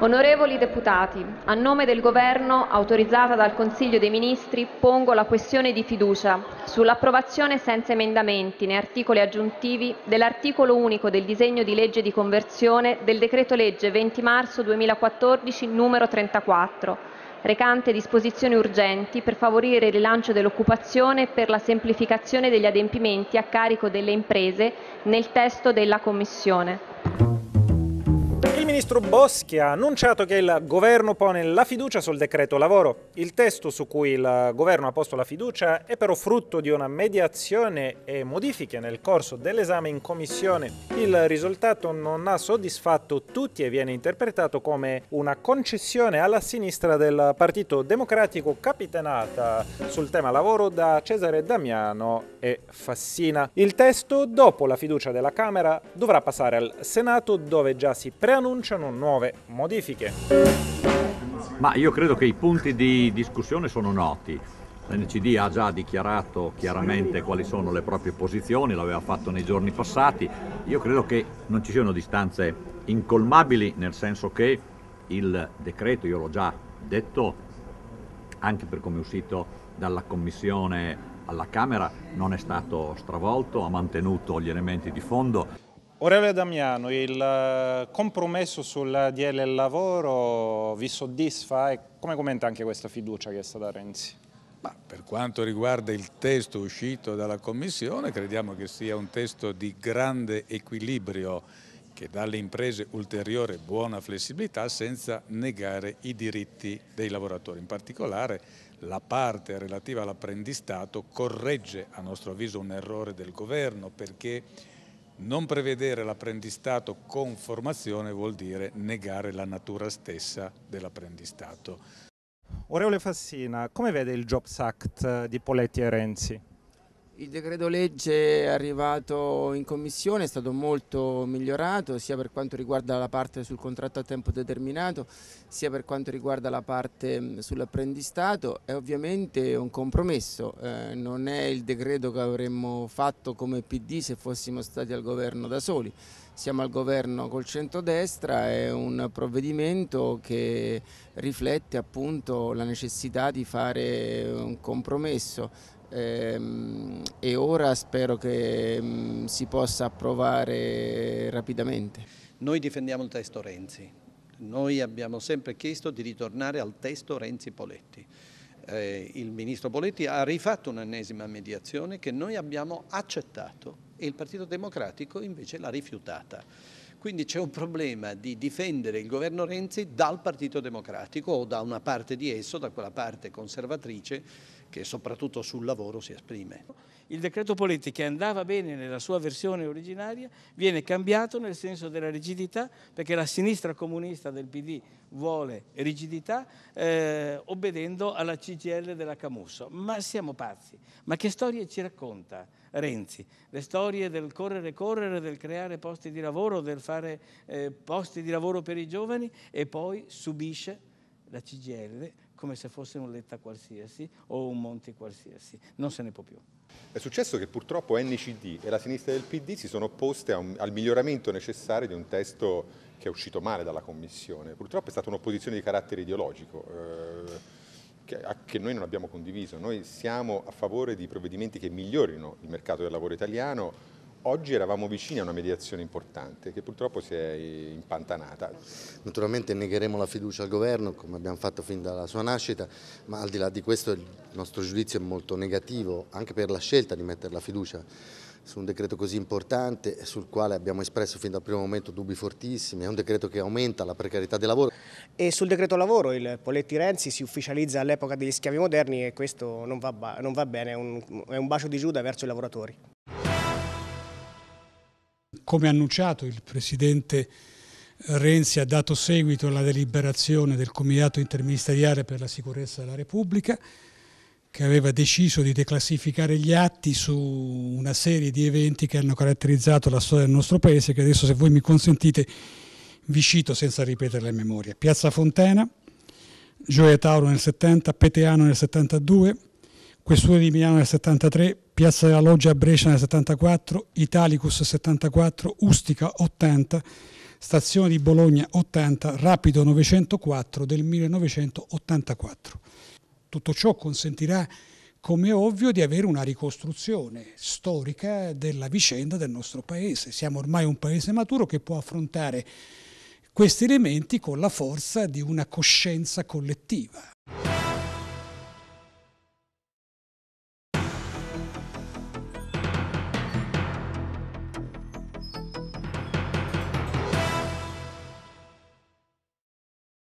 Onorevoli deputati, a nome del Governo, autorizzata dal Consiglio dei Ministri, pongo la questione di fiducia sull'approvazione senza emendamenti né articoli aggiuntivi dell'articolo unico del disegno di legge di conversione del decreto-legge 20 marzo 2014 numero 34, recante disposizioni urgenti per favorire il rilancio dell'occupazione e per la semplificazione degli adempimenti a carico delle imprese nel testo della Commissione. Ministro Boschi ha annunciato che il governo pone la fiducia sul decreto lavoro. Il testo su cui il governo ha posto la fiducia è però frutto di una mediazione e modifiche nel corso dell'esame in commissione. Il risultato non ha soddisfatto tutti e viene interpretato come una concessione alla sinistra del Partito Democratico capitanata sul tema lavoro da Cesare Damiano e Fassina. Il testo, dopo la fiducia della Camera, dovrà passare al Senato dove già si presenta preannunciano nuove modifiche. Ma io credo che i punti di discussione sono noti. L'NCD ha già dichiarato chiaramente quali sono le proprie posizioni, l'aveva fatto nei giorni passati. Io credo che non ci siano distanze incolmabili, nel senso che il decreto, io l'ho già detto, anche per come è uscito dalla Commissione alla Camera, non è stato stravolto, ha mantenuto gli elementi di fondo. Aurelio Damiano, il eh, compromesso sul DL lavoro vi soddisfa e come commenta anche questa fiducia che è stata Renzi? Ma per quanto riguarda il testo uscito dalla Commissione, crediamo che sia un testo di grande equilibrio che dà alle imprese ulteriore buona flessibilità senza negare i diritti dei lavoratori. In particolare la parte relativa all'apprendistato corregge a nostro avviso un errore del governo perché non prevedere l'apprendistato con formazione vuol dire negare la natura stessa dell'apprendistato. Oreole Fassina, come vede il Jobs Act di Poletti e Renzi? Il decreto legge è arrivato in commissione, è stato molto migliorato sia per quanto riguarda la parte sul contratto a tempo determinato sia per quanto riguarda la parte sull'apprendistato, è ovviamente un compromesso, eh, non è il decreto che avremmo fatto come PD se fossimo stati al governo da soli, siamo al governo col centrodestra, è un provvedimento che riflette appunto la necessità di fare un compromesso e ora spero che mm, si possa approvare rapidamente. Noi difendiamo il testo Renzi, noi abbiamo sempre chiesto di ritornare al testo Renzi-Poletti. Eh, il Ministro Poletti ha rifatto un'ennesima mediazione che noi abbiamo accettato e il Partito Democratico invece l'ha rifiutata. Quindi c'è un problema di difendere il governo Renzi dal Partito Democratico o da una parte di esso, da quella parte conservatrice che soprattutto sul lavoro si esprime. Il decreto Poletti che andava bene nella sua versione originaria viene cambiato nel senso della rigidità perché la sinistra comunista del PD vuole rigidità eh, obbedendo alla CGL della Camusso. Ma siamo pazzi. Ma che storie ci racconta Renzi? Le storie del correre correre, del creare posti di lavoro, del fare eh, posti di lavoro per i giovani e poi subisce la CGL come se fosse un Letta qualsiasi o un Monti qualsiasi. Non se ne può più. È successo che purtroppo NCD e la sinistra del PD si sono opposte un, al miglioramento necessario di un testo che è uscito male dalla Commissione. Purtroppo è stata un'opposizione di carattere ideologico. Eh, che, noi non abbiamo condiviso. Noi siamo a favore di provvedimenti che migliorino il mercato del lavoro italiano, Oggi eravamo vicini a una mediazione importante che purtroppo si è impantanata. Naturalmente negheremo la fiducia al governo come abbiamo fatto fin dalla sua nascita, ma al di là di questo il nostro giudizio è molto negativo anche per la scelta di mettere la fiducia su un decreto così importante sul quale abbiamo espresso fin dal primo momento dubbi fortissimi, è un decreto che aumenta la precarietà del lavoro. E sul decreto lavoro il Poletti Renzi si ufficializza all'epoca degli schiavi moderni e questo non va, non va bene, è un, è un bacio di Giuda verso i lavoratori. Come annunciato il Presidente Renzi ha dato seguito alla deliberazione del Comitato Interministeriale per la Sicurezza della Repubblica che aveva deciso di declassificare gli atti su una serie di eventi che hanno caratterizzato la storia del nostro Paese che adesso se voi mi consentite vi cito senza ripetere a memoria. Piazza Fontana, Gioia Tauro nel 70, Peteano nel 72, Questura di Milano nel 73, Piazza della Loggia a Brescia nel 74, Italicus 74, Ustica 80, stazione di Bologna 80, rapido 904 del 1984. Tutto ciò consentirà come ovvio di avere una ricostruzione storica della vicenda del nostro paese. Siamo ormai un paese maturo che può affrontare questi elementi con la forza di una coscienza collettiva.